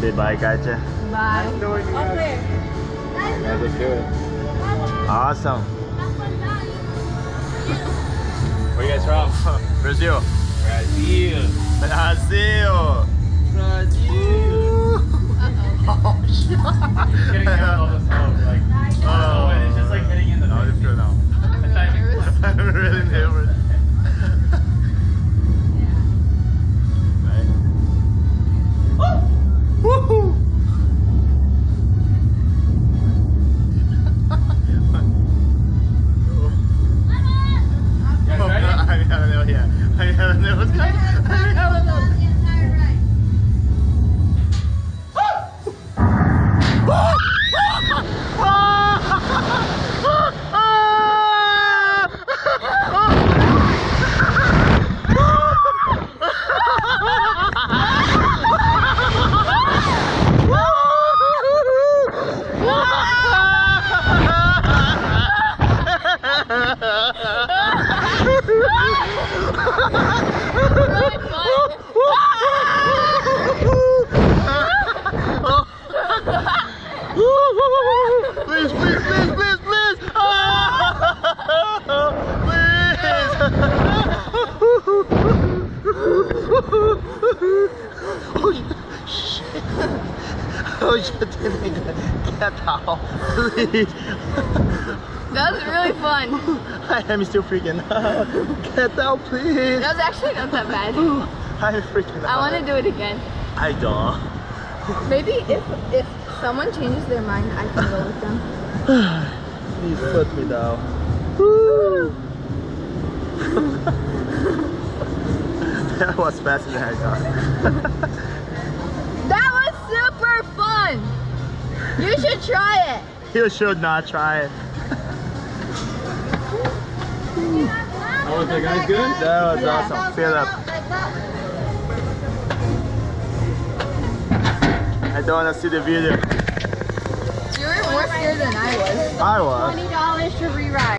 say bye, gotcha. Bye. Okay. Let's just. Awesome. Where you guys from? Brazil. Brasil. Brazil. Brazil. Oh, shit. Getting down all the smoke, like, Oh, it's just like hitting in the How do you feel now? I'm really I don't Please, please, please, please, please! Oh, please! Oh, shit. Oh, shit, get out, please. That was really fun. I am still freaking out. Get out, please. That was actually not that bad. I'm freaking out. I want to do it again. I don't. Maybe if if someone changes their mind, I can go with them. Please put me down. That was faster than I thought. That was super fun. You should try it. You should not try it. How was it, guys? Good? That was awesome. Fill up. Don't want to see the video. You were more scared than I was. I was. $20 to rewrite.